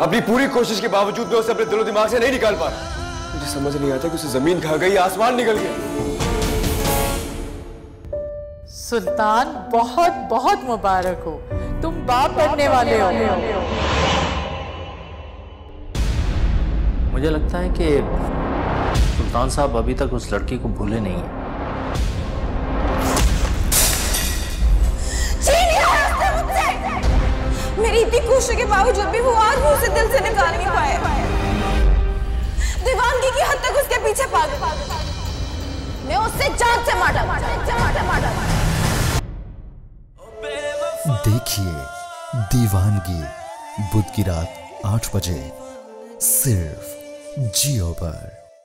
अपनी पूरी कोशिश के बावजूद मैं उसे अपने दिलो दिमाग से नहीं निकाल पा रहा। मुझे समझ नहीं आता कि उसे ज़मीन खा गई आसमान निकल गया। सुल्तान बहुत बहुत मुबारक हो। तुम बाप बनने वाले हो। मुझे लगता है कि सुल्तान साहब अभी तक उस लड़की को भूले नहीं हैं। मेरी इतनी कोशिश के बावजूद भी वो आज भी उसे दिल से निकाल नहीं पाए। दीवानगी की हद तक उसके पीछे पागल मैं उससे जान से मारा देखिए दीवानगी बुध की रात आठ बजे, सिर्फ़ जियो पर।